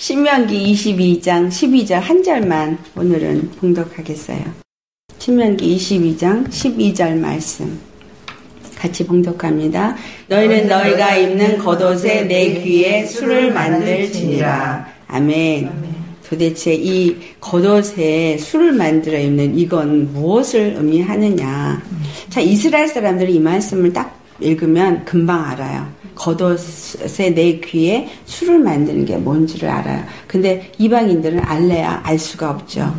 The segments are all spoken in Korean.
신명기 22장 12절 한 절만 오늘은 봉독하겠어요. 신명기 22장 12절 말씀. 같이 봉독합니다. 너희는 너희가 입는 겉옷에 내 귀에 술을 만들지니라. 아멘. 도대체 이 겉옷에 술을 만들어 입는 이건 무엇을 의미하느냐. 자, 이스라엘 사람들이 이 말씀을 딱 읽으면 금방 알아요. 겉옷에 내 귀에 술을 만드는 게 뭔지를 알아요. 근데 이방인들은 알래야 알 수가 없죠.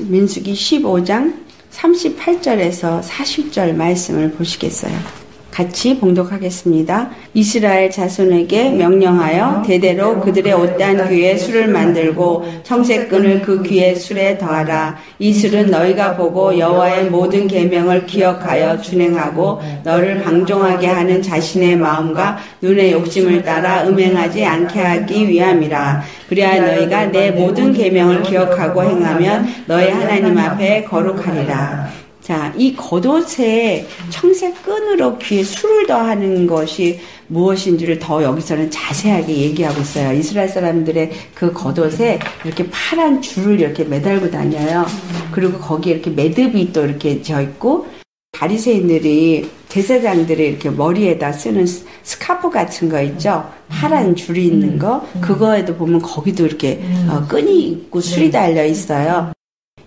민수기 15장 38절에서 40절 말씀을 보시겠어요. 같이 봉독하겠습니다. 이스라엘 자손에게 명령하여 대대로 그들의 옷단 귀에 술을 만들고 청색끈을 그 귀에 술에 더하라. 이 술은 너희가 보고 여호와의 모든 계명을 기억하여 준행하고 너를 방종하게 하는 자신의 마음과 눈의 욕심을 따라 음행하지 않게 하기 위함이라. 그래야 너희가 내 모든 계명을 기억하고 행하면 너희 하나님 앞에 거룩하리라. 자, 이 겉옷에 청색 끈으로 귀에 술을 더하는 것이 무엇인지를 더 여기서는 자세하게 얘기하고 있어요. 이스라엘 사람들의 그 겉옷에 이렇게 파란 줄을 이렇게 매달고 다녀요. 그리고 거기에 이렇게 매듭이 또 이렇게 져 있고 다리새인들이 제사장들이 이렇게 머리에다 쓰는 스카프 같은 거 있죠? 파란 줄이 있는 거 그거에도 보면 거기도 이렇게 어, 끈이 있고 술이 달려 있어요.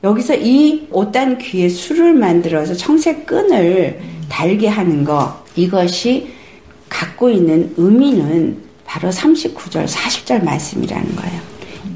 여기서 이 옷단 귀에 술을 만들어서 청색 끈을 달게 하는 거 이것이 갖고 있는 의미는 바로 39절 40절 말씀이라는 거예요.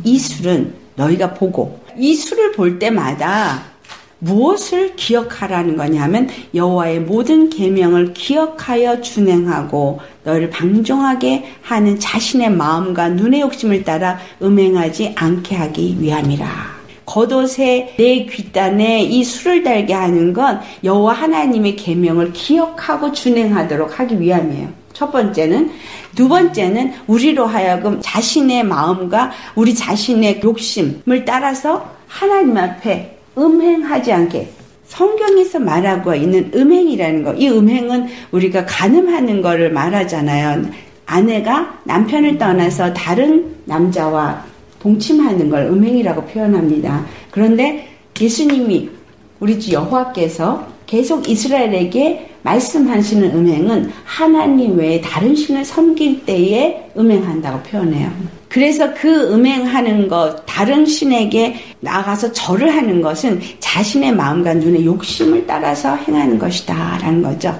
이 술은 너희가 보고 이 술을 볼 때마다 무엇을 기억하라는 거냐면 여호와의 모든 계명을 기억하여 준행하고 너를 방종하게 하는 자신의 마음과 눈의 욕심을 따라 음행하지 않게 하기 위함이라. 겉옷에 내 귓단에 이 술을 달게 하는 건 여호와 하나님의 계명을 기억하고 준행하도록 하기 위함이에요. 첫 번째는 두 번째는 우리로 하여금 자신의 마음과 우리 자신의 욕심을 따라서 하나님 앞에 음행하지 않게 성경에서 말하고 있는 음행이라는 거. 이 음행은 우리가 가늠하는 거를 말하잖아요. 아내가 남편을 떠나서 다른 남자와 동침하는 걸 음행이라고 표현합니다. 그런데 예수님이 우리 주 여호와께서 계속 이스라엘에게 말씀하시는 음행은 하나님 외에 다른 신을 섬길 때에 음행한다고 표현해요. 그래서 그 음행하는 것, 다른 신에게 나가서 절을 하는 것은 자신의 마음과 눈의 욕심을 따라서 행하는 것이다. 라는 거죠.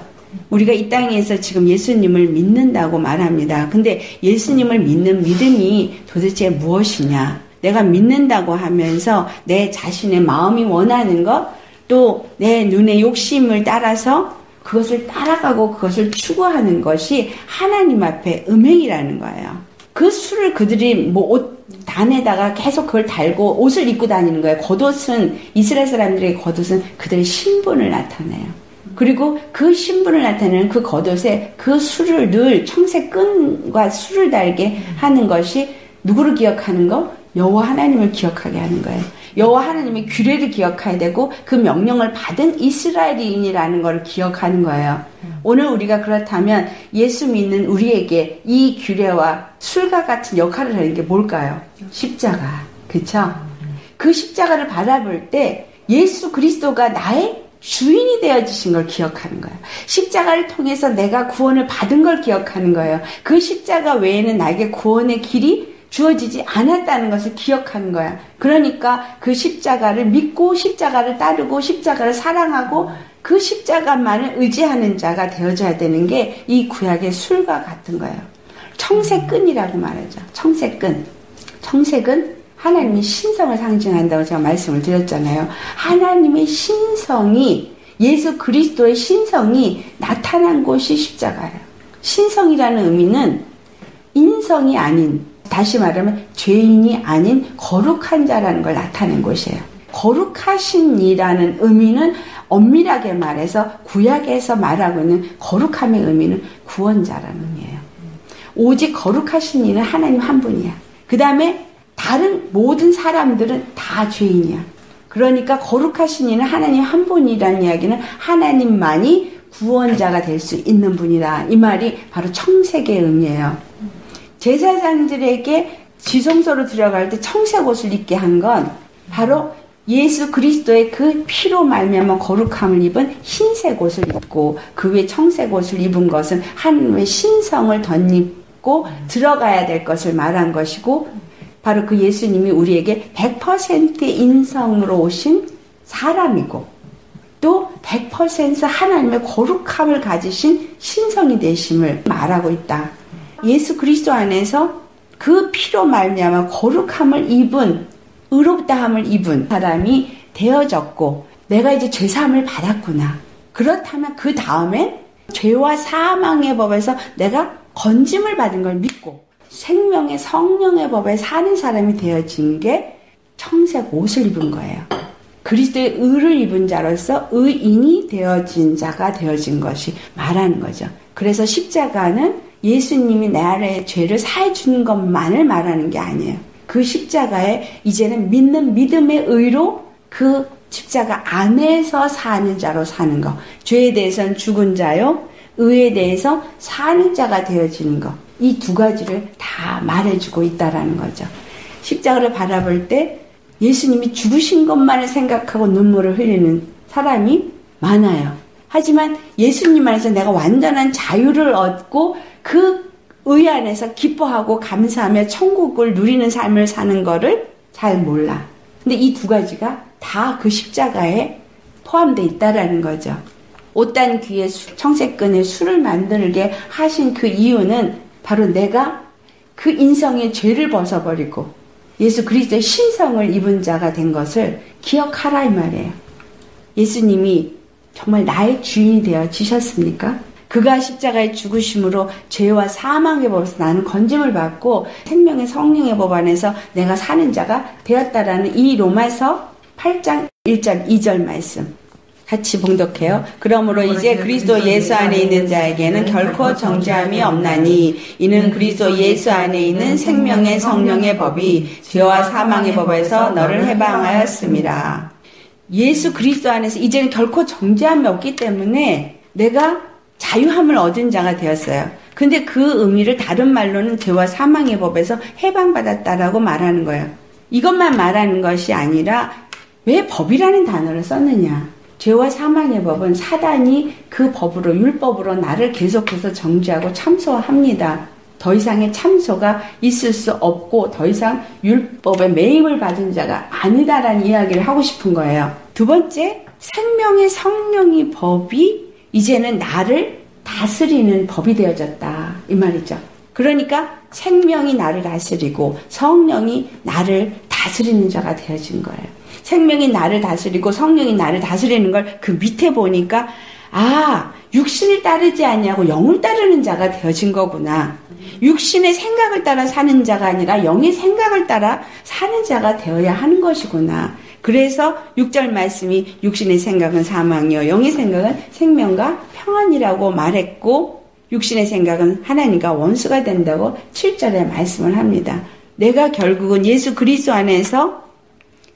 우리가 이 땅에서 지금 예수님을 믿는다고 말합니다. 근데 예수님을 믿는 믿음이 도대체 무엇이냐? 내가 믿는다고 하면서 내 자신의 마음이 원하는 것, 또 내 눈의 욕심을 따라서 그것을 따라가고 그것을 추구하는 것이 하나님 앞에 음행이라는 거예요. 그 술을 그들이 뭐 옷 단에다가 계속 그걸 달고 옷을 입고 다니는 거예요. 겉옷은 이스라엘 사람들의 겉옷은 그들의 신분을 나타내요. 그리고 그 신분을 나타내는 그 겉옷에 그 술을 늘 청색 끈과 술을 달게 하는 것이 누구를 기억하는 거? 여호와 하나님을 기억하게 하는 거예요. 여호와 하나님의 규례를 기억해야 되고 그 명령을 받은 이스라엘인이라는 걸 기억하는 거예요. 오늘 우리가 그렇다면 예수 믿는 우리에게 이 규례와 술과 같은 역할을 하는 게 뭘까요? 십자가. 그쵸? 그 십자가를 바라볼 때 예수 그리스도가 나의 주인이 되어지신 걸 기억하는 거예요. 십자가를 통해서 내가 구원을 받은 걸 기억하는 거예요. 그 십자가 외에는 나에게 구원의 길이 주어지지 않았다는 것을 기억하는 거야. 그러니까 그 십자가를 믿고 십자가를 따르고 십자가를 사랑하고 그 십자가만을 의지하는 자가 되어져야 되는 게 이 구약의 술과 같은 거예요. 청색끈이라고 말하죠. 청색끈. 청색은 하나님의 신성을 상징한다고 제가 말씀을 드렸잖아요. 하나님의 신성이 예수 그리스도의 신성이 나타난 곳이 십자가예요. 신성이라는 의미는 인성이 아닌 다시 말하면 죄인이 아닌 거룩한 자라는 걸 나타낸 곳이에요. 거룩하신 이라는 의미는 엄밀하게 말해서 구약에서 말하고 있는 거룩함의 의미는 구원자라는 의미예요. 오직 거룩하신 이는 하나님 한 분이야. 그 다음에 다른 모든 사람들은 다 죄인이야. 그러니까 거룩하신 이는 하나님 한 분이라는 이야기는 하나님만이 구원자가 될 수 있는 분이다. 이 말이 바로 청색의 의미예요. 제사장들에게 지성소로 들어갈 때 청색 옷을 입게 한 건 바로 예수 그리스도의 그 피로 말미암아 거룩함을 입은 흰색 옷을 입고 그 위에 청색 옷을 입은 것은 하나님의 신성을 덧입고 들어가야 될 것을 말한 것이고 바로 그 예수님이 우리에게 100% 인성으로 오신 사람이고 또 100% 하나님의 거룩함을 가지신 신성이 되심을 말하고 있다. 예수 그리스도 안에서 그 피로 말미암아 거룩함을 입은 의롭다함을 입은 사람이 되어졌고 내가 이제 죄사함을 받았구나. 그렇다면 그 다음엔 죄와 사망의 법에서 내가 건짐을 받은 걸 믿고 생명의 성령의 법에 사는 사람이 되어진 게 청색 옷을 입은 거예요. 그리스도의 의를 입은 자로서 의인이 되어진 자가 되어진 것이 말하는 거죠. 그래서 십자가는 예수님이 나의 죄를 사해 준 것만을 말하는 게 아니에요. 그 십자가에 이제는 믿는 믿음의 의로 그 십자가 안에서 사는 자로 사는 것. 죄에 대해서는 죽은 자요. 의에 대해서 사는 자가 되어지는 것. 이 두 가지를 다 말해주고 있다라는 거죠. 십자가를 바라볼 때 예수님이 죽으신 것만을 생각하고 눈물을 흘리는 사람이 많아요. 하지만 예수님 안에서 내가 완전한 자유를 얻고 그 의 안에서 기뻐하고 감사하며 천국을 누리는 삶을 사는 거를 잘 몰라. 근데 이 두 가지가 다 그 십자가에 포함되어 있다라는 거죠. 옷단 귀에 청색끈에 술을 만들게 하신 그 이유는 바로 내가 그 인성의 죄를 벗어버리고 예수 그리스도의 신성을 입은 자가 된 것을 기억하라 이 말이에요. 예수님이 정말 나의 주인이 되어 지셨습니까? 그가 십자가의 죽으심으로 죄와 사망의 법에서 나는 건짐을 받고 생명의 성령의 법 안에서 내가 사는 자가 되었다라는 이 로마서 8장 1절 2절 말씀. 같이 봉독해요. 그러므로 이제 그리스도 예수 안에 있는 자에게는 결코 정죄함이 없나니 이는 그리스도 예수 안에 있는 생명의 성령의 법이 죄와 사망의 법에서 너를 해방하였습니다. 예수 그리스도 안에서 이제는 결코 정죄함이 없기 때문에 내가 자유함을 얻은 자가 되었어요. 근데 그 의미를 다른 말로는 죄와 사망의 법에서 해방받았다라고 말하는 거예요. 이것만 말하는 것이 아니라 왜 법이라는 단어를 썼느냐? 죄와 사망의 법은 사단이 그 법으로 율법으로 나를 계속해서 정죄하고 참소합니다. 더 이상의 참소가 있을 수 없고 더 이상 율법에 매입을 받은 자가 아니다라는 이야기를 하고 싶은 거예요. 두 번째, 생명의 성령이 법이 이제는 나를 다스리는 법이 되어졌다. 이 말이죠. 그러니까 생명이 나를 다스리고 성령이 나를 다스리는 자가 되어진 거예요. 생명이 나를 다스리고 성령이 나를 다스리는 걸 그 밑에 보니까 아 육신을 따르지 않냐고 영을 따르는 자가 되어진 거구나. 육신의 생각을 따라 사는 자가 아니라 영의 생각을 따라 사는 자가 되어야 하는 것이구나. 그래서 6절 말씀이 육신의 생각은 사망이요. 영의 생각은 생명과 평안이라고 말했고, 육신의 생각은 하나님과 원수가 된다고 7절에 말씀을 합니다. 내가 결국은 예수 그리스도 안에서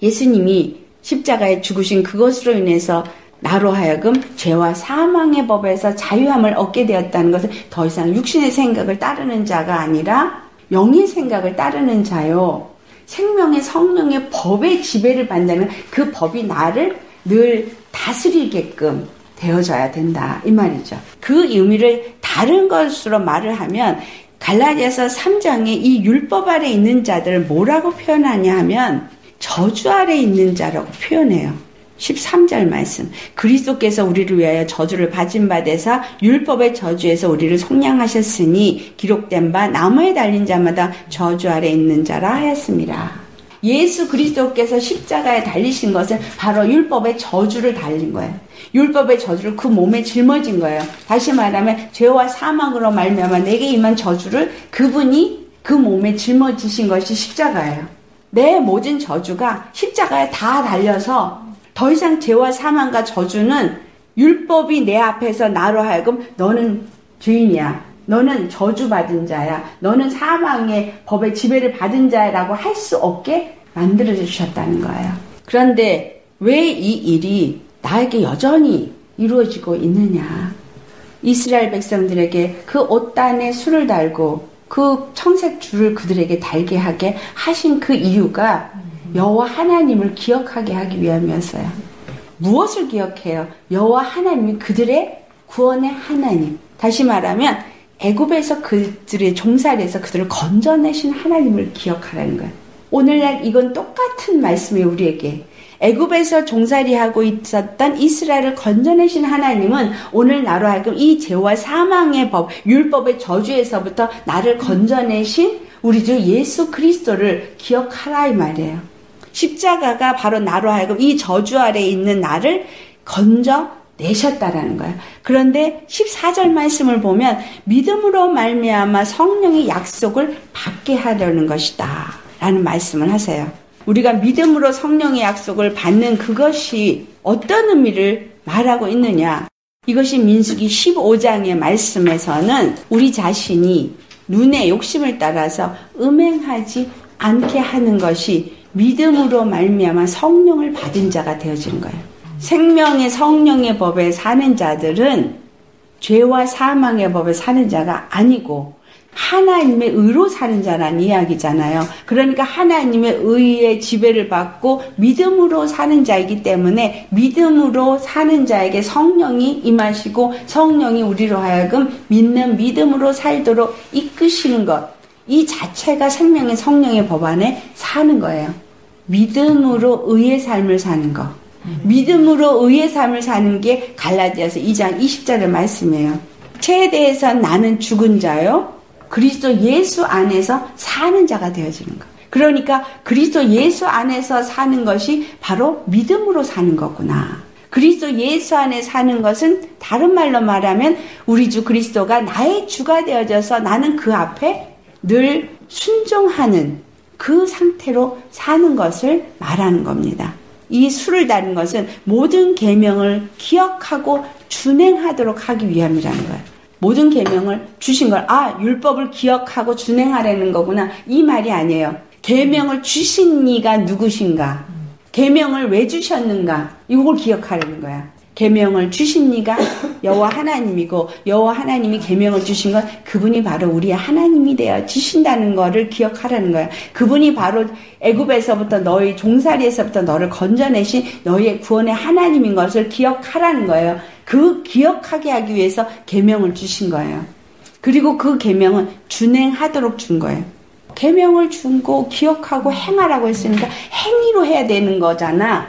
예수님이 십자가에 죽으신 그것으로 인해서 나로 하여금 죄와 사망의 법에서 자유함을 얻게 되었다는 것은 더 이상 육신의 생각을 따르는 자가 아니라 영의 생각을 따르는 자요. 생명의 성령의 법의 지배를 받는 그 법이 나를 늘 다스리게끔 되어져야 된다. 이 말이죠. 그 의미를 다른 것으로 말을 하면 갈라디아서 3장에 이 율법 아래 있는 자들을 뭐라고 표현하냐 하면 저주 아래 있는 자라고 표현해요. 13절 말씀. 그리스도께서 우리를 위하여 저주를 받은 바 되사 율법의 저주에서 우리를 속량하셨으니 기록된 바 나무에 달린 자마다 저주 아래 있는 자라 하였습니다. 예수 그리스도께서 십자가에 달리신 것은 바로 율법의 저주를 달린 거예요. 율법의 저주를 그 몸에 짊어진 거예요. 다시 말하면 죄와 사망으로 말미암아 내게 임한 저주를 그분이 그 몸에 짊어지신 것이 십자가예요. 내 모든 저주가 십자가에 다 달려서 더 이상 죄와 사망과 저주는 율법이 내 앞에서 나로 하여금 너는 죄인이야. 너는 저주받은 자야. 너는 사망의 법의 지배를 받은 자라고 할 수 없게 만들어 주셨다는 거예요. 그런데 왜 이 일이 나에게 여전히 이루어지고 있느냐? 이스라엘 백성들에게 그 옷단에 술을 달고 그 청색 줄을 그들에게 달게 하게 하신 그 이유가 여호와 하나님을 기억하게 하기 위함이었어요. 무엇을 기억해요? 여호와 하나님이 그들의 구원의 하나님. 다시 말하면 애굽에서 그들의 종살이에서 그들을 건져내신 하나님을 기억하라는 거예요. 오늘날 이건 똑같은 말씀이에요, 우리에게. 애굽에서 종살이하고 있었던 이스라엘을 건져내신 하나님은 오늘 나로 하여금 이 죄와 사망의 법, 율법의 저주에서부터 나를 건져내신 우리 주 예수 그리스도를 기억하라 이 말이에요. 십자가가 바로 나로 하여금 이 저주 아래 있는 나를 건져 내셨다라는 거예요. 그런데 14절 말씀을 보면 믿음으로 말미암아 성령의 약속을 받게 하려는 것이다. 라는 말씀을 하세요. 우리가 믿음으로 성령의 약속을 받는 그것이 어떤 의미를 말하고 있느냐? 이것이 민수기 15장의 말씀에서는 우리 자신이 눈의 욕심을 따라서 음행하지 않게 하는 것이 믿음으로 말미암아 성령을 받은 자가 되어지는 거예요. 생명의 성령의 법에 사는 자들은 죄와 사망의 법에 사는 자가 아니고 하나님의 의로 사는 자란 이야기잖아요. 그러니까 하나님의 의의 지배를 받고 믿음으로 사는 자이기 때문에 믿음으로 사는 자에게 성령이 임하시고 성령이 우리로 하여금 믿는 믿음으로 살도록 이끄시는 것. 이 자체가 생명의 성령의 법 안에 사는 거예요. 믿음으로 의의 삶을 사는 것. 믿음으로 의의 삶을 사는 게 갈라디아서 2장 20절의 말씀이에요. 죄에 대해서 나는 죽은 자요. 그리스도 예수 안에서 사는 자가 되어지는 것. 그러니까 그리스도 예수 안에서 사는 것이 바로 믿음으로 사는 거구나. 그리스도 예수 안에 사는 것은 다른 말로 말하면 우리 주 그리스도가 나의 주가 되어져서 나는 그 앞에 늘 순종하는 그 상태로 사는 것을 말하는 겁니다. 이 수를 다는 것은 모든 계명을 기억하고 준행하도록 하기 위함이라는 거예요. 모든 계명을 주신 걸 아, 율법을 기억하고 준행하라는 거구나. 이 말이 아니에요. 계명을 주신 이가 누구신가? 계명을 왜 주셨는가? 이걸 기억하라는 거야. 계명을 주신 이가 여호와 하나님이고 여호와 하나님이 계명을 주신 건 그분이 바로 우리의 하나님이 되어 주신다는 것을 기억하라는 거야. 그분이 바로 애굽에서부터 너희 종살이에서부터 너를 건져내신 너희의 구원의 하나님인 것을 기억하라는 거예요. 그 기억하게 하기 위해서 계명을 주신 거예요. 그리고 그 계명은 준행하도록 준 거예요. 계명을 준거 기억하고 행하라고 했으니까 행위로 해야 되는 거잖아.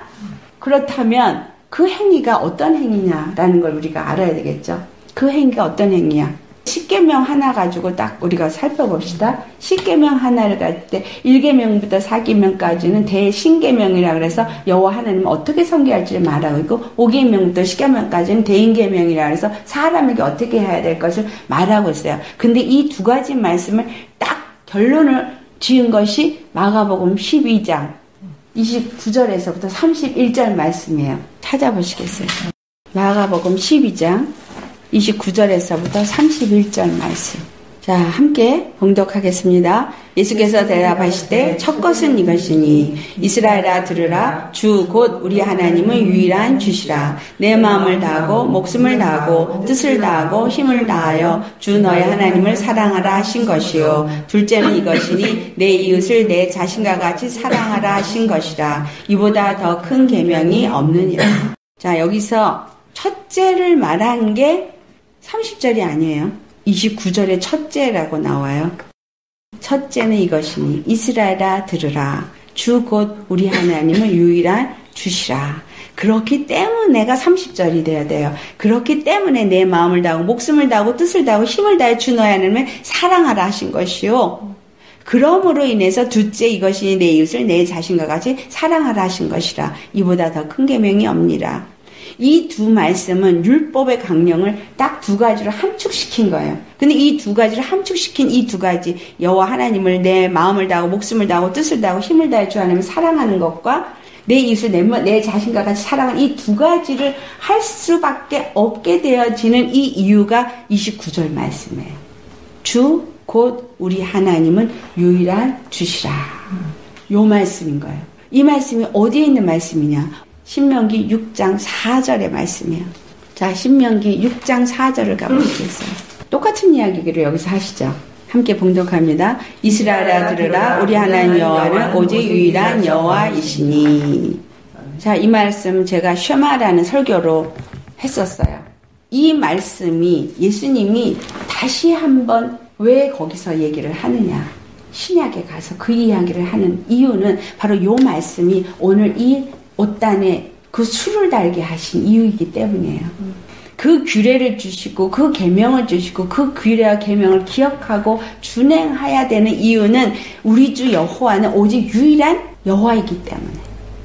그렇다면 그 행위가 어떤 행위냐라는 걸 우리가 알아야 되겠죠. 그 행위가 어떤 행위야? 십계명 하나 가지고 딱 우리가 살펴봅시다. 십계명 하나를 갈때 1계명부터 4계명까지는 대신계명이라 그래서 여호와 하나님 어떻게 섬겨할지를 말하고 있고 5계명부터 10계명까지는 대인계명이라 그래서 사람에게 어떻게 해야 될 것을 말하고 있어요. 근데 이 두 가지 말씀을 딱 결론을 지은 것이 마가복음 12장 29절에서부터 31절 말씀이에요. 찾아보시겠어요? 마가복음 12장 29절에서부터 31절 말씀. 자, 함께 봉독하겠습니다. 예수께서 대답하시되 첫 것은 이것이니 이스라엘아 들으라. 주 곧 우리 하나님은 유일한 주시라. 내 마음을 다하고 목숨을 다하고 뜻을 다하고 힘을 다하여 주 너의 하나님을 사랑하라 하신 것이요. 둘째는 이것이니 내 이웃을 내 자신과 같이 사랑하라 하신 것이라. 이보다 더 큰 계명이 없느니라. 자 여기서 첫째를 말한 게 30절이 아니에요. 29절에 첫째라고 나와요. 첫째는 이것이니 이스라엘아 들으라 주 곧 우리 하나님은 유일한 주시라. 그렇기 때문에 내가 30절이 돼야 돼요. 그렇기 때문에 내 마음을 다하고 목숨을 다하고 뜻을 다하고 힘을 다해 주 너의 하나님을 사랑하라 하신 것이요. 그러므로 인해서 둘째 이것이 내 이웃을 내 자신과 같이 사랑하라 하신 것이라. 이보다 더 큰 계명이 없니라. 이 두 말씀은 율법의 강령을 딱 두 가지로 함축시킨 거예요. 근데 이 두 가지를 함축시킨 이 두 가지 여호와 하나님을 내 마음을 다하고 목숨을 다하고 뜻을 다하고 힘을 다해 주 하나님을 사랑하는 것과 내 이웃을 내, 내 자신과 같이 사랑하는 이 두 가지를 할 수밖에 없게 되어지는 이 이유가 29절 말씀이에요. 주, 곧 우리 하나님은 유일한 주시라. 요 말씀인 거예요. 이 말씀이 어디에 있는 말씀이냐? 신명기 6장 4절의 말씀이에요. 자, 신명기 6장 4절을 가보시겠어요. 똑같은 이야기를 여기서 하시죠. 함께 봉독합니다. 이스라엘아 들으라 우리 하나님 여호와는 오직 유일한 여호와이시니. 자, 이 말씀 제가 쉐마라는 설교로 했었어요. 이 말씀이 예수님이 다시 한번 왜 거기서 얘기를 하느냐. 신약에 가서 그 이야기를 하는 이유는 바로 이 말씀이 오늘 이 옷단에 그 술을 달게 하신 이유이기 때문이에요. 그 규례를 주시고 그 계명을 주시고 그 규례와 계명을 기억하고 준행해야 되는 이유는 우리 주 여호와는 오직 유일한 여호와이기 때문에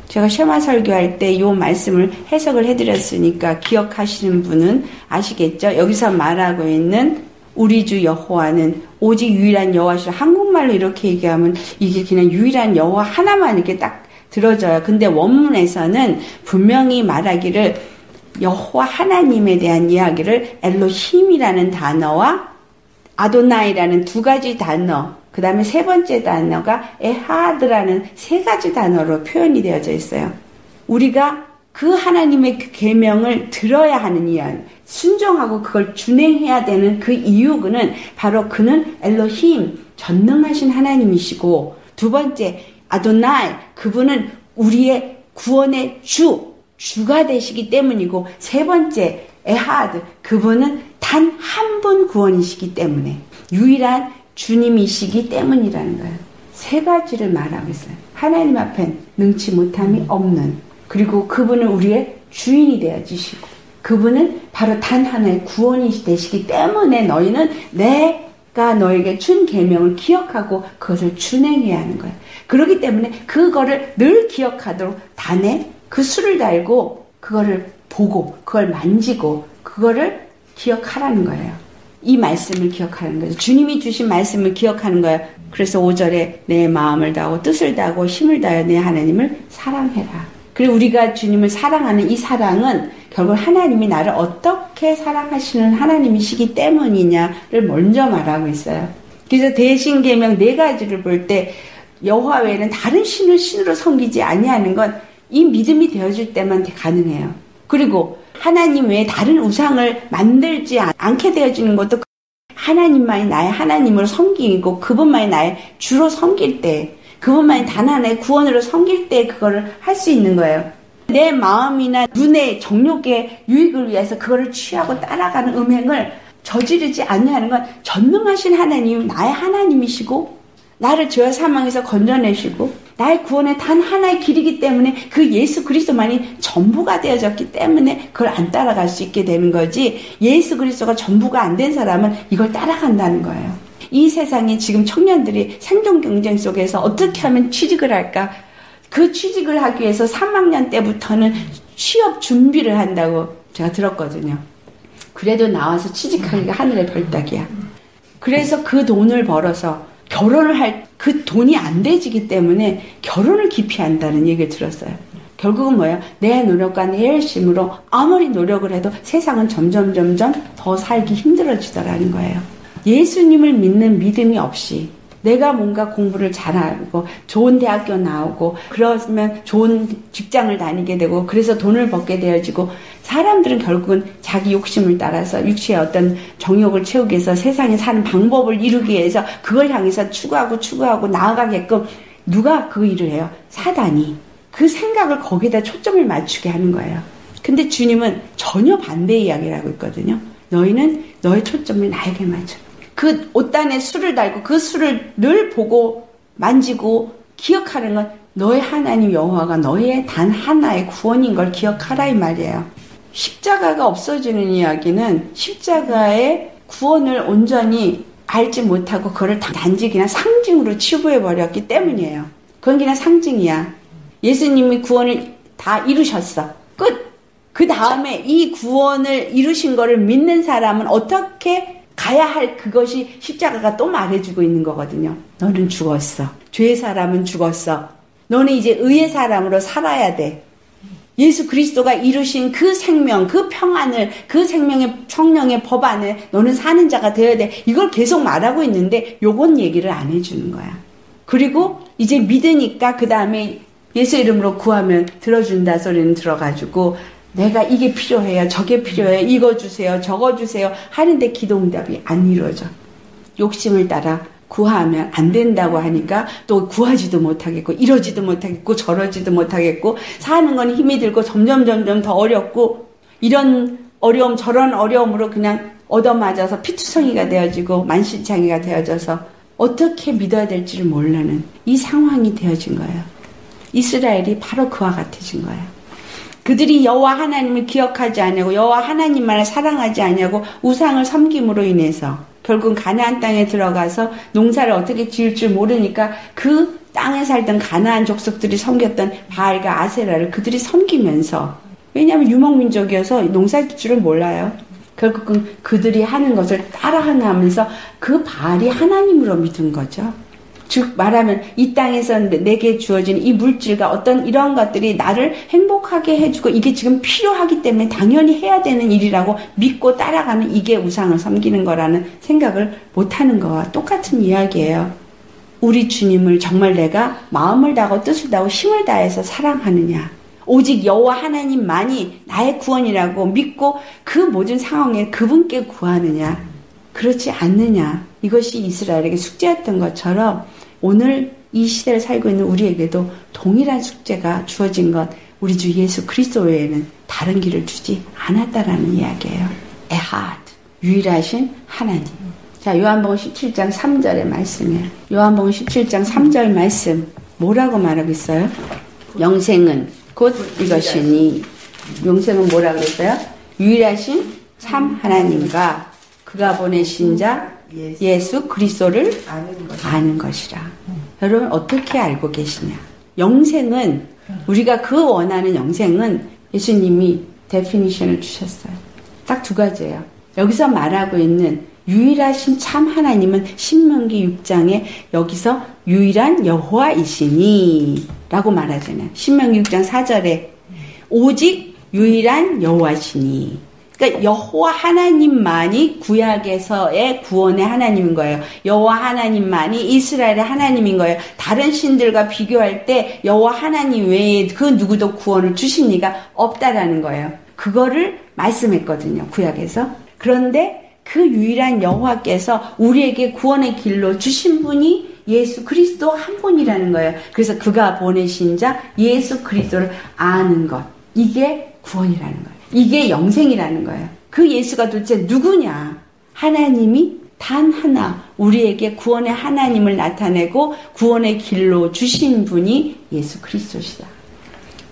제가 쉐마 설교할 때 이 말씀을 해석을 해드렸으니까 기억하시는 분은 아시겠죠? 여기서 말하고 있는 우리 주 여호와는 오직 유일한 여호와시라 한국말로 이렇게 얘기하면 이게 그냥 유일한 여호와 하나만 이렇게 딱 들어져요. 근데 원문에서는 분명히 말하기를 여호와 하나님에 대한 이야기를 엘로힘이라는 단어와 아도나이라는 두 가지 단어, 그 다음에 세 번째 단어가 에하드라는 세 가지 단어로 표현이 되어져 있어요. 우리가 그 하나님의 그 계명을 들어야 하는 이야기, 순종하고 그걸 준행해야 되는 그 이유는 바로 그는 엘로힘, 전능하신 하나님이시고 두 번째 아도나이, 그분은 우리의 구원의 주, 주가 되시기 때문이고 세 번째 에하드 그분은 단 한 분 구원이시기 때문에 유일한 주님이시기 때문이라는 거예요. 세 가지를 말하고 있어요. 하나님 앞엔 능치 못함이 없는 그리고 그분은 우리의 주인이 되어 주시고 그분은 바로 단 하나의 구원이 되시기 때문에 너희는 내 가 너에게 준 계명을 기억하고 그것을 준행해야 하는 거예요. 그렇기 때문에 그거를 늘 기억하도록 단에 그 술을 달고 그거를 보고 그걸 만지고 그거를 기억하라는 거예요. 이 말씀을 기억하는 거죠. 주님이 주신 말씀을 기억하는 거예요. 그래서 5절에 내 마음을 다하고 뜻을 다하고 힘을 다하여 내 하나님을 사랑해라. 그리고 우리가 주님을 사랑하는 이 사랑은 결국 하나님이 나를 어떻게 사랑하시는 하나님이시기 때문이냐를 먼저 말하고 있어요. 그래서 대신 계명 네 가지를 볼 때 여호와 외에는 다른 신을 신으로 섬기지 아니하는 건 이 믿음이 되어질 때만 가능해요. 그리고 하나님 외에 다른 우상을 만들지 않게 되어지는 것도 하나님만이 나의 하나님으로 섬기고 그분만이 나의 주로 섬길 때 그분만이 단 하나의 구원으로 섬길 때 그거를 할 수 있는 거예요. 내 마음이나 눈의 정욕의 유익을 위해서 그거를 취하고 따라가는 음행을 저지르지 않냐는 건 전능하신 하나님, 나의 하나님이시고 나를 죄와 사망에서 건져내시고 나의 구원의 단 하나의 길이기 때문에 그 예수 그리스도만이 전부가 되어졌기 때문에 그걸 안 따라갈 수 있게 되는 거지 예수 그리스도가 전부가 안 된 사람은 이걸 따라간다는 거예요. 이 세상에 지금 청년들이 생존 경쟁 속에서 어떻게 하면 취직을 할까? 그 취직을 하기 위해서 3학년 때부터는 취업 준비를 한다고 제가 들었거든요. 그래도 나와서 취직하기가 하늘의 별따기야. 그래서 그 돈을 벌어서 결혼을 할 그 돈이 안 되지기 때문에 결혼을 기피한다는 얘기를 들었어요. 결국은 뭐야? 내 노력과 내 열심으로 아무리 노력을 해도 세상은 점점 점점 더 살기 힘들어지더라는 거예요. 예수님을 믿는 믿음이 없이 내가 뭔가 공부를 잘하고 좋은 대학교 나오고 그러면 좋은 직장을 다니게 되고 그래서 돈을 벌게 되어지고 사람들은 결국은 자기 욕심을 따라서 육체의 어떤 정욕을 채우기 위해서 세상에 사는 방법을 이루기 위해서 그걸 향해서 추구하고 추구하고 나아가게끔 누가 그 일을 해요? 사단이. 그 생각을 거기다 초점을 맞추게 하는 거예요. 근데 주님은 전혀 반대 이야기를 하고 있거든요. 너희는 너의 초점을 나에게 맞춰. 그 옷단에 술을 달고 그 술을 늘 보고 만지고 기억하는 건 너의 하나님 여호와가 너의 단 하나의 구원인 걸 기억하라 이 말이에요. 십자가가 없어지는 이야기는 십자가의 구원을 온전히 알지 못하고 그걸 그냥 상징으로 치부해 버렸기 때문이에요. 그건 그냥 상징이야. 예수님이 구원을 다 이루셨어. 끝. 그 다음에 이 구원을 이루신 거를 믿는 사람은 어떻게 가야 할 그것이 십자가가 또 말해주고 있는 거거든요. 너는 죽었어. 죄의 사람은 죽었어. 너는 이제 의의 사람으로 살아야 돼. 예수 그리스도가 이루신 그 생명, 그 평안을, 그 생명의 성령의 법안을 너는 사는 자가 되어야 돼. 이걸 계속 말하고 있는데 요건 얘기를 안 해주는 거야. 그리고 이제 믿으니까 그 다음에 예수 이름으로 구하면 들어준다 소리는 들어가지고 내가 이게 필요해요. 저게 필요해요. 이거 주세요. 저거 주세요. 하는데 기도 응답이 안 이루어져. 욕심을 따라 구하면 안 된다고 하니까 또 구하지도 못하겠고 이러지도 못하겠고 저러지도 못하겠고 사는 건 힘이 들고 점점 점점 더 어렵고 이런 어려움 저런 어려움으로 그냥 얻어맞아서 피투성이가 되어지고 만신창이가 되어져서 어떻게 믿어야 될지를 모르는 이 상황이 되어진 거예요. 이스라엘이 바로 그와 같아진 거예요. 그들이 여호와 하나님을 기억하지 않냐고 여호와 하나님만을 사랑하지 않냐고 우상을 섬김으로 인해서 결국 가나안 땅에 들어가서 농사를 어떻게 지을 줄 모르니까 그 땅에 살던 가나안 족속들이 섬겼던 바알과 아세라를 그들이 섬기면서 왜냐하면 유목민족이어서 농사 질 줄을 몰라요. 결국은 그들이 하는 것을 따라 하면서 그 바알이 하나님으로 믿은 거죠. 즉 말하면 이 땅에서 내게 주어진 이 물질과 어떤 이러한 것들이 나를 행복하게 해주고 이게 지금 필요하기 때문에 당연히 해야 되는 일이라고 믿고 따라가는 이게 우상을 섬기는 거라는 생각을 못하는 거와 똑같은 이야기예요. 우리 주님을 정말 내가 마음을 다하고 뜻을 다하고 힘을 다해서 사랑하느냐. 오직 여호와 하나님만이 나의 구원이라고 믿고 그 모든 상황에 그분께 구하느냐. 그렇지 않느냐. 이것이 이스라엘에게 숙제였던 것처럼 오늘 이 시대를 살고 있는 우리에게도 동일한 숙제가 주어진 것, 우리 주 예수 그리스도 외에는 다른 길을 주지 않았다라는 이야기예요. 에하드, 유일하신 하나님. 자, 요한복음 17장 3절의 말씀이에요. 요한복음 17장 3절 말씀. 뭐라고 말하고 있어요? 영생은 곧 이것이니. 영생은 뭐라고 그랬어요? 유일하신 참 하나님과 그가 보내신 자 예수 그리스도를 아는, 것이라. 여러분 어떻게 알고 계시냐? 영생은 우리가 그 원하는 영생은 예수님이 데피니션을 주셨어요. 딱 두 가지예요. 여기서 말하고 있는 유일하신 참 하나님은 신명기 6장에 여기서 유일한 여호와이시니 라고 말하잖아요. 신명기 6장 4절에 오직 유일한 여호와시니 그러니까 여호와 하나님만이 구약에서의 구원의 하나님인 거예요. 여호와 하나님만이 이스라엘의 하나님인 거예요. 다른 신들과 비교할 때 여호와 하나님 외에 그 누구도 구원을 주신 이가 없다라는 거예요. 그거를 말씀했거든요. 구약에서. 그런데 그 유일한 여호와께서 우리에게 구원의 길로 주신 분이 예수 그리스도 한 분이라는 거예요. 그래서 그가 보내신 자 예수 그리스도를 아는 것. 이게 구원이라는 거예요. 이게 영생이라는 거예요. 그 예수가 도대체 누구냐? 하나님이 단 하나 우리에게 구원의 하나님을 나타내고 구원의 길로 주신 분이 예수 그리스도시다.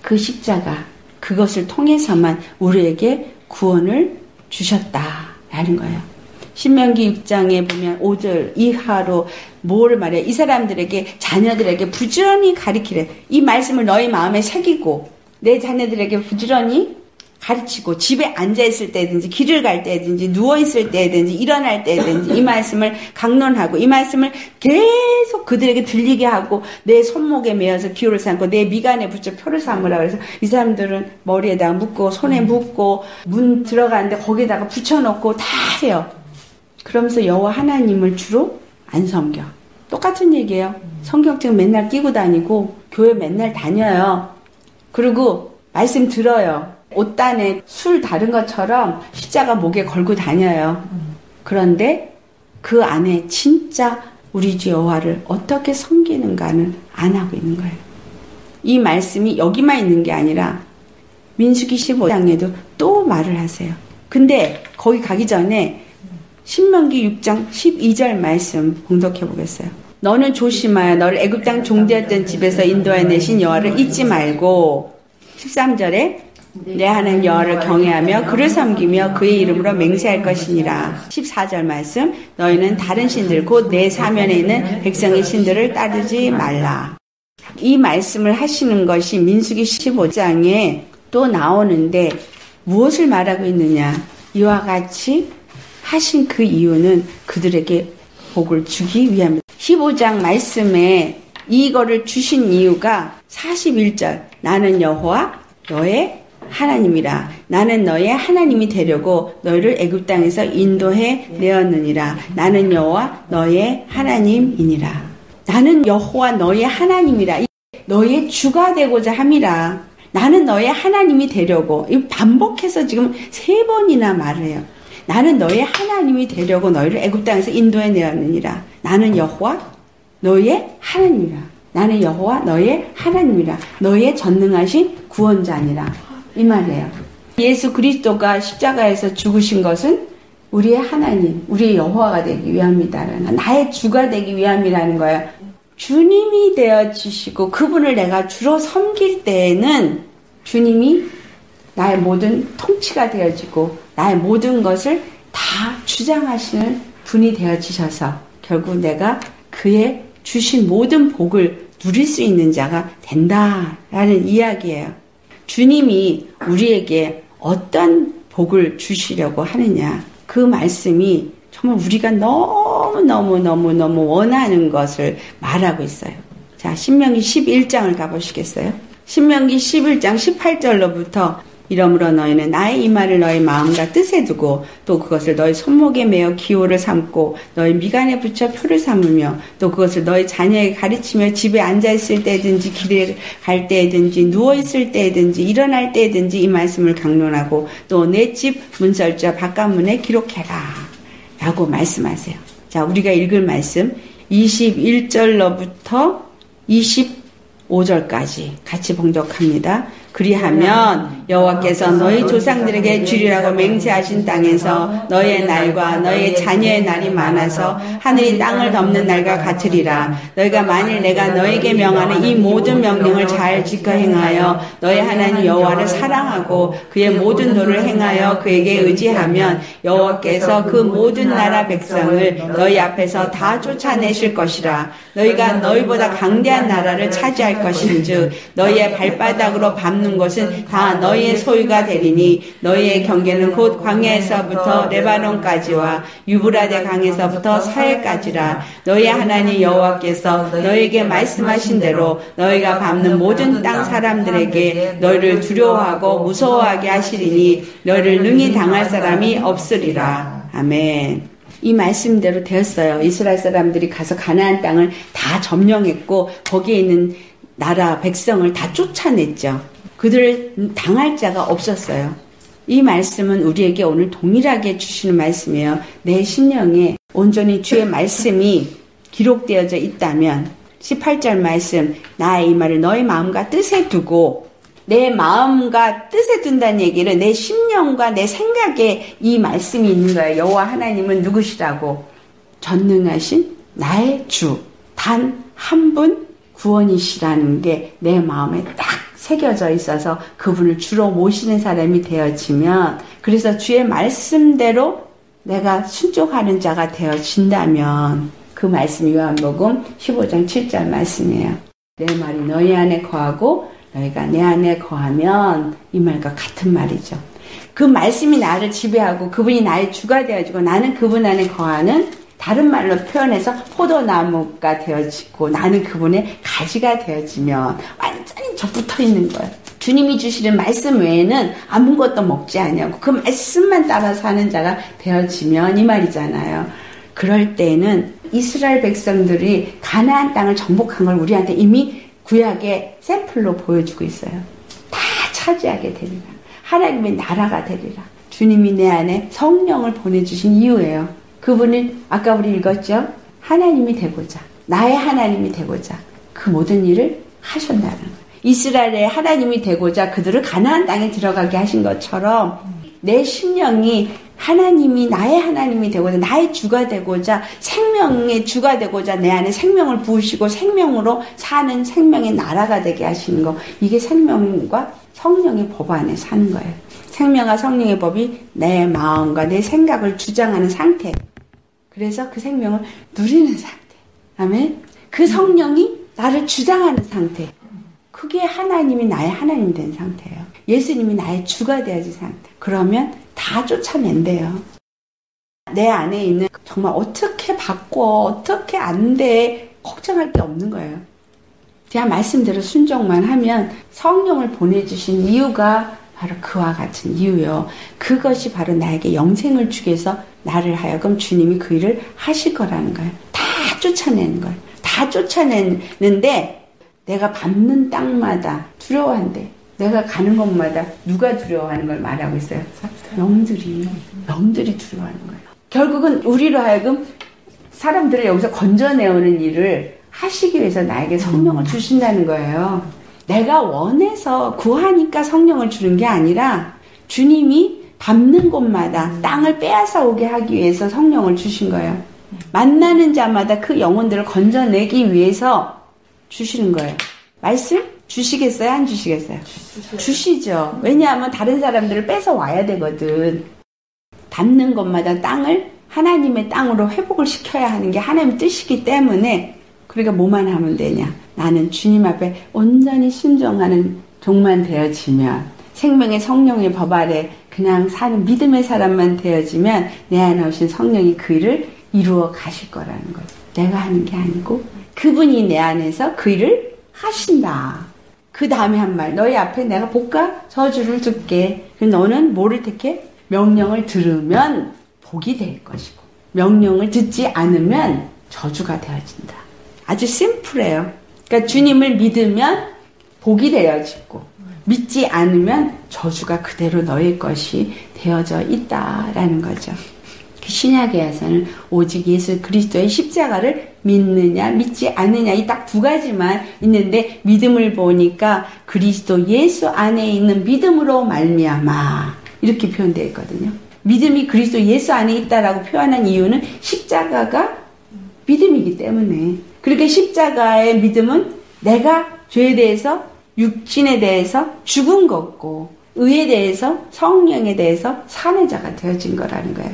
그 십자가 그것을 통해서만 우리에게 구원을 주셨다라는 거예요. 신명기 6장에 보면 5절 이하로 뭘 말해? 이 사람들에게 자녀들에게 부지런히 가리키래. 이 말씀을 너희 마음에 새기고 내 자녀들에게 부지런히 가르치고 집에 앉아 있을 때든지 길을 갈 때든지 누워 있을 때든지 일어날 때든지 이 말씀을 강론하고 이 말씀을 계속 그들에게 들리게 하고 내 손목에 매어서 기호를 삼고 내 미간에 붙여 표를 삼으라 그래서 이 사람들은 머리에다가 묶고 손에 묶고 문 들어가는데 거기다가 붙여놓고 다 해요. 그러면서 여호와 하나님을 주로 안 섬겨. 똑같은 얘기예요. 성경책 맨날 끼고 다니고 교회 맨날 다녀요. 그리고 말씀 들어요. 옷단에 술 다른 것처럼 십자가 목에 걸고 다녀요. 그런데 그 안에 진짜 우리 주 여호와를 어떻게 섬기는가는 안 하고 있는 거예요. 이 말씀이 여기만 있는 게 아니라 민수기 15장에도 또 말을 하세요. 근데 거기 가기 전에 신명기 6장 12절 말씀 봉독해 보겠어요. 너는 조심하여 너를 애굽 땅 종되었던 집에서 인도해 내신 여호와를 잊지 말고 13절에 내 하나님 여호와를 경외하며 그를 섬기며 그의 이름으로 맹세할 것이니라. 14절 말씀 너희는 다른 신들 곧 내 사면에 있는 백성의 신들을 따르지 말라. 이 말씀을 하시는 것이 민수기 15장에 또 나오는데 무엇을 말하고 있느냐? 이와 같이 하신 그 이유는 그들에게 복을 주기 위함입니다. 15장 말씀에 이거를 주신 이유가 41절 나는 여호와 너의 하나님이라 나는 너의 하나님이 되려고 너희를 애굽 땅에서 인도해 내었느니라 나는 여호와 너의 하나님이니라 나는 여호와 너의 하나님이라 너의 주가 되고자 함이라 나는 너의 하나님이 되려고 반복해서 지금 세 번이나 말을 해요. 나는 너의 하나님이 되려고 너희를 애굽 땅에서 인도해 내었느니라. 나는 여호와 너의 하나님이라. 나는 여호와 너의 하나님이라. 너의 전능하신 구원자니라. 이 말이에요. 예수 그리스도가 십자가에서 죽으신 것은 우리의 하나님, 우리의 여호와가 되기 위함이다라는 나의 주가 되기 위함이라는 거예요. 주님이 되어 주시고 그분을 내가 주로 섬길 때에는 주님이 나의 모든 통치가 되어지고 나의 모든 것을 다 주장하시는 분이 되어지셔서 결국 내가 그의 주신 모든 복을 누릴 수 있는 자가 된다라는 이야기예요. 주님이 우리에게 어떤 복을 주시려고 하느냐. 그 말씀이 정말 우리가 너무너무너무너무 원하는 것을 말하고 있어요. 자, 신명기 11장을 가보시겠어요? 신명기 11장 18절로부터 이러므로 너희는 나의 이 말을 너희 마음과 뜻에 두고 또 그것을 너희 손목에 매어 기호를 삼고 너희 미간에 붙여 표를 삼으며 또 그것을 너희 자녀에게 가르치며 집에 앉아 있을 때든지 길에 갈 때든지 누워 있을 때든지 일어날 때든지 이 말씀을 강론하고 또 내 집 문설자 바깥문에 기록해라 라고 말씀하세요. 자, 우리가 읽을 말씀 21절로부터 25절까지 같이 봉독합니다. 그리하면 여호와께서 너희 조상들에게 주리라고 맹세하신 땅에서 너의 날과 너의 자녀의 날이 많아서 하늘이 땅을 덮는 날과 같으리라. 너희가 만일 내가 너에게 명하는 이 모든 명령을 잘 지켜 행하여 너의 하나님 여호와를 사랑하고 그의 모든 도를 행하여 그에게 의지하면 여호와께서 그 모든 나라 백성을 너희 앞에서 다 쫓아내실 것이라. 너희가 너희보다 강대한 나라를 차지할 것인즉 너희의 발바닥으로 밟는 것은 다 너희의 소유가 되리니 너희의 경계는 곧 광야에서부터 레바논까지와 유브라데 강에서부터 서해까지라 너희 하나님 여호와께서 너희에게 말씀하신 대로 너희가 밟는 모든 땅 사람들에게 너희를 두려워하고 무서워하게 하시리니 너희를 능히 당할 사람이 없으리라 아멘. 이 말씀대로 되었어요. 이스라엘 사람들이 가서 가나안 땅을 다 점령했고 거기에 있는 나라 백성을 다 쫓아냈죠. 그들을 당할 자가 없었어요. 이 말씀은 우리에게 오늘 동일하게 주시는 말씀이에요. 내 심령에 온전히 주의 말씀이 기록되어져 있다면 18절 말씀 나의 이 말을 너의 마음과 뜻에 두고 내 마음과 뜻에 둔다는 얘기를 내 심령과 내 생각에 이 말씀이 있는 거예요. 여호와 하나님은 누구시라고 전능하신 나의 주 단 한 분 구원이시라는 게 내 마음에 딱 새겨져 있어서 그분을 주로 모시는 사람이 되어지면 그래서 주의 말씀대로 내가 순종하는 자가 되어진다면 그 말씀이 요한복음 15장 7절 말씀이에요. 내 말이 너희 안에 거하고 너희가 내 안에 거하면 이 말과 같은 말이죠. 그 말씀이 나를 지배하고 그분이 나의 주가 되어지고 나는 그분 안에 거하는 다른 말로 표현해서 포도나무가 되어지고 나는 그분의 가지가 되어지면 완전히 저 붙어 있는 거예요. 주님이 주시는 말씀 외에는 아무것도 먹지 않냐고 그 말씀만 따라 사는 자가 되어지면 이 말이잖아요. 그럴 때는 이스라엘 백성들이 가나안 땅을 정복한 걸 우리한테 이미 구약의 샘플로 보여주고 있어요. 다 차지하게 되리라. 하나님의 나라가 되리라. 주님이 내 안에 성령을 보내주신 이유예요. 그분은 아까 우리 읽었죠? 하나님이 되고자 나의 하나님이 되고자 그 모든 일을 하셨다는 거예요. 이스라엘의 하나님이 되고자 그들을 가나안 땅에 들어가게 하신 것처럼 내 심령이 하나님이 나의 하나님이 되고자 나의 주가 되고자 생명의 주가 되고자 내 안에 생명을 부으시고 생명으로 사는 생명의 나라가 되게 하시는 거 이게 생명과 성령의 법 안에 사는 거예요. 생명과 성령의 법이 내 마음과 내 생각을 주장하는 상태. 그래서 그 생명을 누리는 상태. 아멘. 그 성령이 나를 주장하는 상태. 그게 하나님이 나의 하나님이 된 상태예요. 예수님이 나의 주가 되어진 상태. 그러면 다 쫓아낸대요. 내 안에 있는 정말 어떻게 바꿔, 어떻게 안 돼, 걱정할 게 없는 거예요. 그냥 말씀대로 순종만 하면 성령을 보내주신 이유가 바로 그와 같은 이유요. 그것이 바로 나에게 영생을 주기 위해서 나를 하여금 주님이 그 일을 하실 거라는 거예요. 다 쫓아내는 거예요. 다 쫓아내는데 내가 밟는 땅마다 두려워한대. 내가 가는 곳마다 누가 두려워하는 걸 말하고 있어요? 영들이, 영들이 두려워하는 거예요. 결국은 우리로 하여금 사람들을 여기서 건져내오는 일을 하시기 위해서 나에게 성령을 주신다는 거예요. 내가 원해서 구하니까 성령을 주는 게 아니라 주님이 밟는 곳마다 땅을 빼앗아 오게 하기 위해서 성령을 주신 거예요. 만나는 자마다 그 영혼들을 건져내기 위해서 주시는 거예요. 말씀 주시겠어요? 안 주시겠어요? 주시죠. 왜냐하면 다른 사람들을 뺏어 와야 되거든. 닿는 곳마다 땅을 하나님의 땅으로 회복을 시켜야 하는 게 하나님의 뜻이기 때문에 그러니까 뭐만 하면 되냐? 나는 주님 앞에 온전히 순종하는 종만 되어지면 생명의 성령의 법 아래 그냥 사는 믿음의 사람만 되어지면 내 안에 오신 성령이 그 일을 이루어 가실 거라는 거예요. 내가 하는 게 아니고 그분이 내 안에서 그 일을 하신다. 그 다음에 한 말, 너희 앞에 내가 복과 저주를 줄게. 너는 뭐를 택해? 명령을 들으면 복이 될 것이고, 명령을 듣지 않으면 저주가 되어진다. 아주 심플해요. 그러니까 주님을 믿으면 복이 되어지고, 믿지 않으면 저주가 그대로 너의 것이 되어져 있다라는 거죠. 신약에서는 오직 예수 그리스도의 십자가를 믿느냐 믿지 않느냐 이 딱 두 가지만 있는데 믿음을 보니까 그리스도 예수 안에 있는 믿음으로 말미암아 이렇게 표현되어 있거든요. 믿음이 그리스도 예수 안에 있다라고 표현한 이유는 십자가가 믿음이기 때문에 그렇게 십자가의 믿음은 내가 죄에 대해서 육신에 대해서 죽은 것고 의에 대해서 성령에 대해서 사는 자가 되어진 거라는 거예요.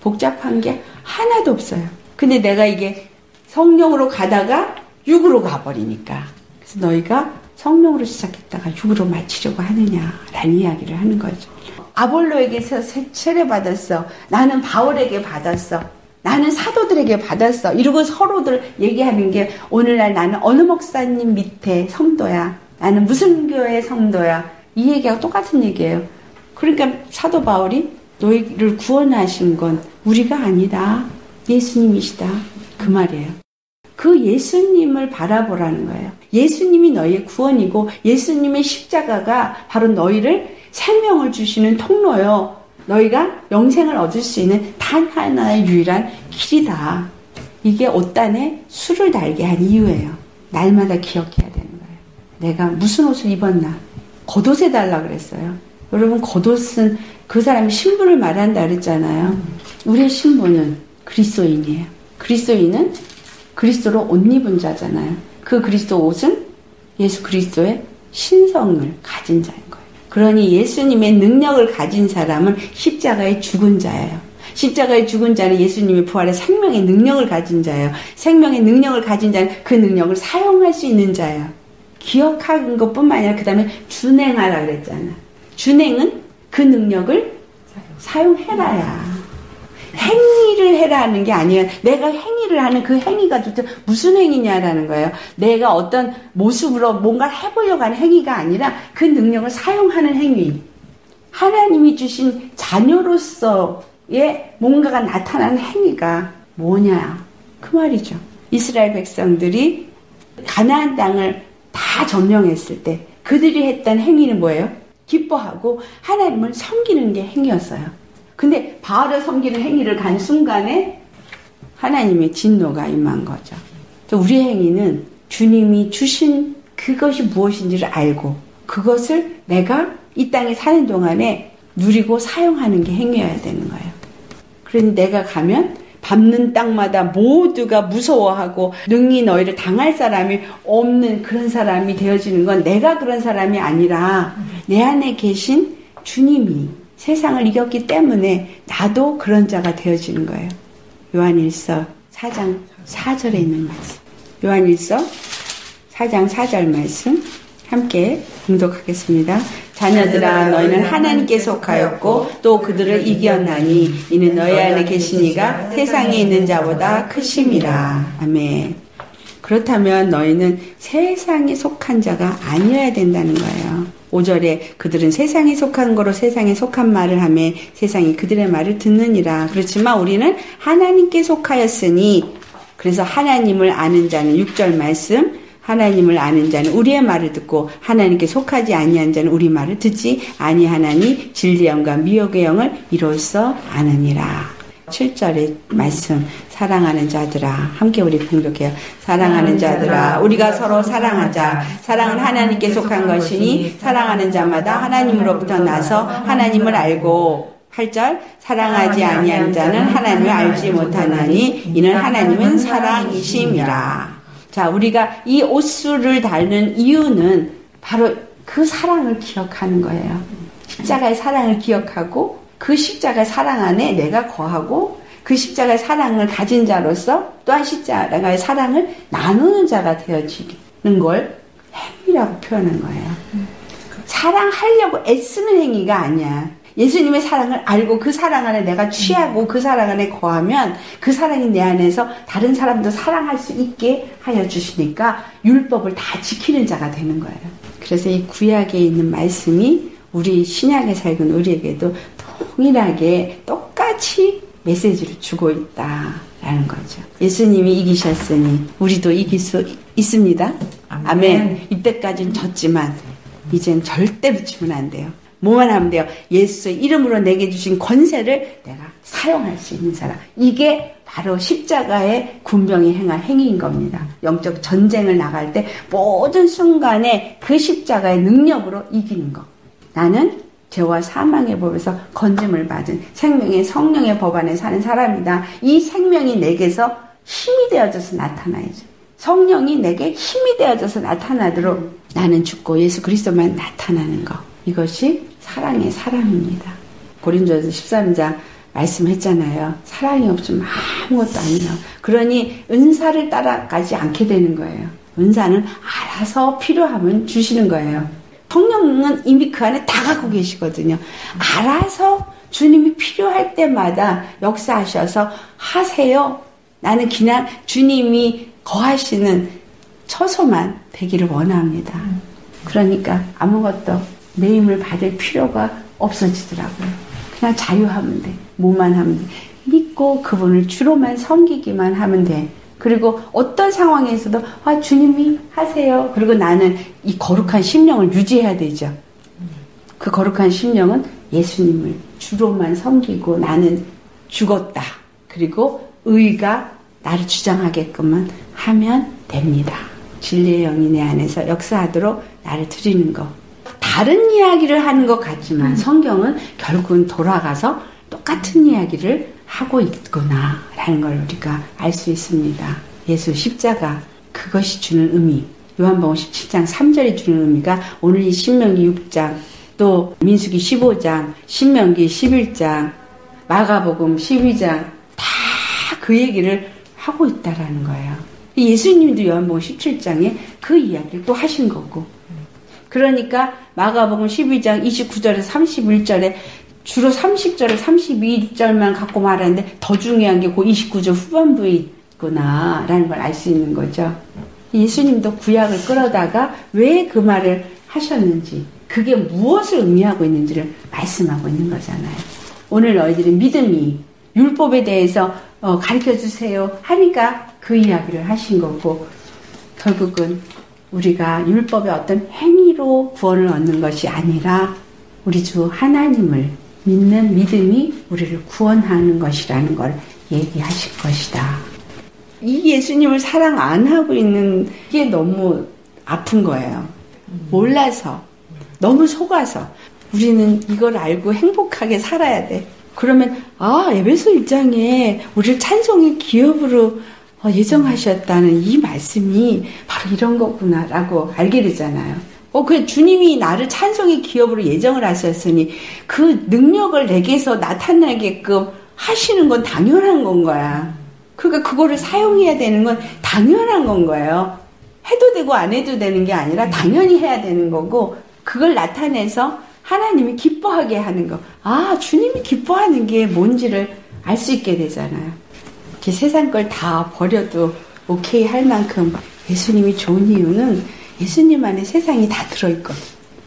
복잡한 게 하나도 없어요. 근데 내가 이게 성령으로 가다가 육으로 가버리니까. 그래서 너희가 성령으로 시작했다가 육으로 마치려고 하느냐라는 이야기를 하는 거죠. 아볼로에게서 세례 받았어. 나는 바울에게 받았어. 나는 사도들에게 받았어. 이러고 서로들 얘기하는 게 오늘날 나는 어느 목사님 밑에 성도야. 나는 무슨 교회 성도야. 이 얘기하고 똑같은 얘기예요. 그러니까 사도 바울이 너희를 구원하신 건 우리가 아니다. 예수님이시다. 그 말이에요. 그 예수님을 바라보라는 거예요. 예수님이 너희의 구원이고 예수님의 십자가가 바로 너희를 생명을 주시는 통로요. 너희가 영생을 얻을 수 있는 단 하나의 유일한 길이다. 이게 옷단에 술을 달게 한 이유예요. 날마다 기억해야 되는 거예요. 내가 무슨 옷을 입었나? 겉옷에 달라 그랬어요. 여러분 겉옷은 그 사람이 신분을 말한다 그랬잖아요. 우리의 신분은 그리스도인이에요. 그리스도인은 그리스도로 옷 입은 자잖아요. 그 그리스도 옷은 예수 그리스도의 신성을 가진 자인 거예요. 그러니 예수님의 능력을 가진 사람은 십자가의 죽은 자예요. 십자가의 죽은 자는 예수님의 부활의 생명의 능력을 가진 자예요. 생명의 능력을 가진 자는 그 능력을 사용할 수 있는 자예요. 기억하는 것뿐만 아니라 그 다음에 준행하라 그랬잖아. 준행은 그 능력을 사용해라야. 행위를 해라 하는 게 아니에요. 내가 행위를 하는 그 행위가 도대체 무슨 행위냐라는 거예요. 내가 어떤 모습으로 뭔가를 해보려고 하는 행위가 아니라 그 능력을 사용하는 행위. 하나님이 주신 자녀로서의 뭔가가 나타나는 행위가 뭐냐. 그 말이죠. 이스라엘 백성들이 가나안 땅을 다 점령했을 때 그들이 했던 행위는 뭐예요? 기뻐하고 하나님을 섬기는 게 행위였어요. 근데 바알을 섬기는 행위를 간 순간에 하나님의 진노가 임한 거죠. 우리의 행위는 주님이 주신 그것이 무엇인지를 알고 그것을 내가 이 땅에 사는 동안에 누리고 사용하는 게 행위여야 되는 거예요. 그러니 내가 가면 밟는 땅마다 모두가 무서워하고 능히 너희를 당할 사람이 없는 그런 사람이 되어지는 건 내가 그런 사람이 아니라 내 안에 계신 주님이 세상을 이겼기 때문에 나도 그런 자가 되어지는 거예요. 요한일서 4장 4절에 있는 말씀. 요한일서 4장 4절 말씀 함께 공독하겠습니다. 자녀들아 너희는 하나님께 속하였고 또 그들을 이겼나니 이는 너희 안에 계신 이가 세상에 있는 자보다 크심이라. 아멘. 그렇다면 너희는 세상에 속한 자가 아니어야 된다는 거예요. 5절에 그들은 세상에 속한 거로 세상에 속한 말을 하며 세상이 그들의 말을 듣느니라. 그렇지만 우리는 하나님께 속하였으니 그래서 하나님을 아는 자는 6절 말씀 하나님을 아는 자는 우리의 말을 듣고 하나님께 속하지 아니한 자는 우리 말을 듣지 아니하나니 진리의 영과 미혹의 영을 이로써 아느니라. 7절의 말씀 사랑하는 자들아 함께 우리 공격해요. 사랑하는 자들아 우리가 서로 사랑하자. 사랑은 하나님께 속한 것이니 사랑하는 자마다 하나님으로부터 나서 하나님을 알고 8절 사랑하지 아니한 자는 하나님을 알지 못하나니 이는 하나님은 사랑이심이라. 자, 우리가 이 옷수를 달는 이유는 바로 그 사랑을 기억하는 거예요. 십자가의 사랑을 기억하고 그 십자가의 사랑 안에 내가 거하고 그 십자가의 사랑을 가진 자로서 또한 십자가의 사랑을 나누는 자가 되어지는 걸 행위라고 표현한 거예요. 사랑하려고 애쓰는 행위가 아니야. 예수님의 사랑을 알고 그 사랑 안에 내가 취하고 그 사랑 안에 거하면 그 사랑이 내 안에서 다른 사람도 사랑할 수 있게 하여 주시니까 율법을 다 지키는 자가 되는 거예요. 그래서 이 구약에 있는 말씀이 우리 신약에 살는 우리에게도 동일하게 똑같이 메시지를 주고 있다라는 거죠. 예수님이 이기셨으니 우리도 이길 수 있습니다. 아멘. 아멘. 이때까지는 졌지만 이젠 절대 붙이면 안 돼요. 뭐만 하면 돼요? 예수의 이름으로 내게 주신 권세를 내가 사용할 수 있는 사람. 이게 바로 십자가의 군병이 행한 행위인 겁니다. 영적 전쟁을 나갈 때 모든 순간에 그 십자가의 능력으로 이기는 것. 나는 죄와 사망의 법에서 건짐을 받은 생명의 성령의 법 안에 사는 사람이다. 이 생명이 내게서 힘이 되어져서 나타나야죠. 성령이 내게 힘이 되어져서 나타나도록 나는 죽고 예수 그리스도만 나타나는 것. 이것이 사랑의 사랑입니다. 고린도서 13장 말씀했잖아요. 사랑이 없으면 아무것도 아니에요. 그러니 은사를 따라가지 않게 되는 거예요. 은사는 알아서 필요하면 주시는 거예요. 성령은 이미 그 안에 다 갖고 계시거든요. 알아서 주님이 필요할 때마다 역사하셔서 하세요. 나는 그냥 주님이 거하시는 처소만 되기를 원합니다. 그러니까 아무것도 내 힘을 받을 필요가 없어지더라고요. 그냥 자유하면 돼. 뭐만 하면 돼. 믿고 그분을 주로만 섬기기만 하면 돼. 그리고 어떤 상황에서도 아 주님이 하세요. 그리고 나는 이 거룩한 심령을 유지해야 되죠. 그 거룩한 심령은 예수님을 주로만 섬기고 나는 죽었다. 그리고 의가 나를 주장하게끔만 하면 됩니다. 진리의 영이 내 안에서 역사하도록 나를 드리는 것. 다른 이야기를 하는 것 같지만 성경은 결국은 돌아가서 똑같은 이야기를 하고 있구나라는 걸 우리가 알 수 있습니다. 예수 십자가 그것이 주는 의미. 요한복음 17장 3절이 주는 의미가 오늘 이 신명기 6장 또 민수기 15장, 신명기 11장, 마가복음 12장 다 그 얘기를 하고 있다라는 거예요. 예수님도 요한복음 17장에 그 이야기를 또 하신 거고. 그러니까 마가복음 12장 29절에서 31절에 주로 30절에 32절만 갖고 말하는데 더 중요한 게 그 29절 후반부에 있구나라는 걸 알 수 있는 거죠. 예수님도 구약을 끌어다가 왜 그 말을 하셨는지 그게 무엇을 의미하고 있는지를 말씀하고 있는 거잖아요. 오늘 너희들이 믿음이 율법에 대해서 어, 가르쳐 주세요 하니까 그 이야기를 하신 거고 결국은 우리가 율법의 어떤 행위로 구원을 얻는 것이 아니라 우리 주 하나님을 믿는 믿음이 우리를 구원하는 것이라는 걸 얘기하실 것이다. 이 예수님을 사랑 안 하고 있는 게 너무 아픈 거예요. 몰라서, 너무 속아서. 우리는 이걸 알고 행복하게 살아야 돼. 그러면, 아, 에베소 1장에 우리를 찬송의 기업으로 어, 예정하셨다는 이 말씀이 바로 이런 거구나라고 알게 되잖아요. 어, 그 주님이 나를 찬송의 기업으로 예정을 하셨으니 그 능력을 내게서 나타나게끔 하시는 건 당연한 건 거야. 그러니까 그거를 사용해야 되는 건 당연한 건 거예요. 해도 되고 안 해도 되는 게 아니라 당연히 해야 되는 거고 그걸 나타내서 하나님이 기뻐하게 하는 거. 아, 주님이 기뻐하는 게 뭔지를 알 수 있게 되잖아요. 이렇게 세상 걸 다 버려도 오케이 할 만큼 예수님이 좋은 이유는 예수님 안에 세상이 다 들어있거든.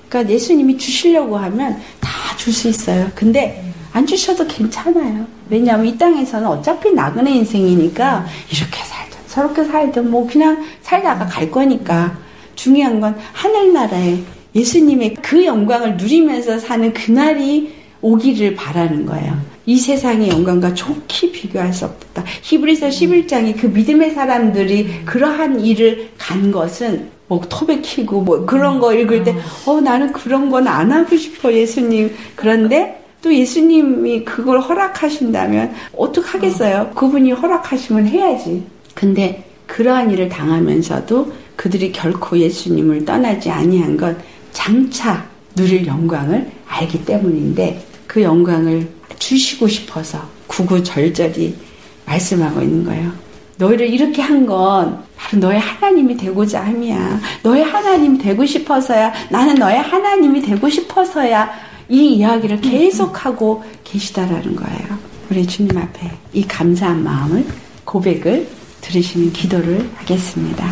그러니까 예수님이 주시려고 하면 다 줄 수 있어요. 근데 안 주셔도 괜찮아요. 왜냐하면 이 땅에서는 어차피 나그네 인생이니까 이렇게 살든 저렇게 살든 뭐 그냥 살다가 갈 거니까 중요한 건 하늘나라에 예수님의 그 영광을 누리면서 사는 그날이 오기를 바라는 거예요. 이 세상의 영광과 좋게 비교할 수 없다. 히브리서 11장에 그 믿음의 사람들이 그러한 일을 간 것은 뭐 토백히고 뭐 그런 거 읽을 때 어 나는 그런 건 안 하고 싶어 예수님. 그런데 또 예수님이 그걸 허락하신다면 어떡하겠어요? 그분이 허락하시면 해야지. 근데 그러한 일을 당하면서도 그들이 결코 예수님을 떠나지 아니한 건 장차 누릴 영광을 알기 때문인데 그 영광을 주시고 싶어서 구구절절히 말씀하고 있는 거예요. 너희를 이렇게 한 건 바로 너의 하나님이 되고자 함이야. 너의 하나님 되고 싶어서야 나는 너의 하나님이 되고 싶어서야 이 이야기를 계속하고 계시다라는 거예요. 우리 주님 앞에 이 감사한 마음을 고백을 들으시는 기도를 하겠습니다.